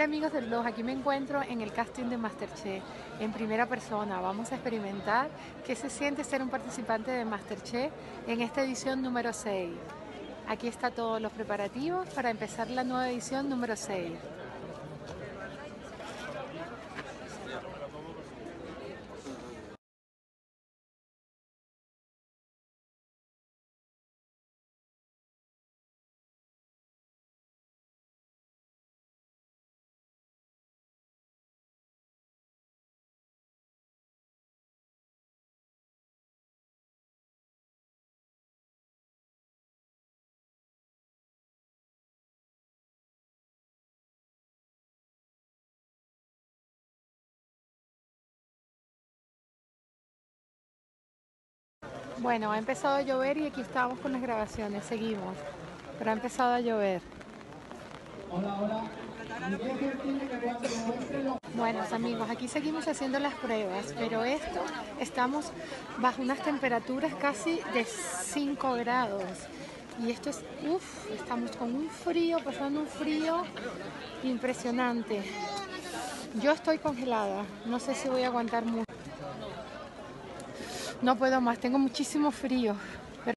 Hola amigos del blog, aquí me encuentro en el casting de Masterchef en primera persona. Vamos a experimentar qué se siente ser un participante de Masterchef en esta edición número 6. Aquí está todos los preparativos para empezar la nueva edición número 6. Bueno, ha empezado a llover y aquí estamos con las grabaciones, seguimos. Pero ha empezado a llover. Bueno amigos, aquí seguimos haciendo las pruebas, pero esto estamos bajo unas temperaturas casi de 5 grados. Y esto es, uff, estamos con un frío, pasando un frío impresionante. Yo estoy congelada, no sé si voy a aguantar mucho. No puedo más, tengo muchísimo frío.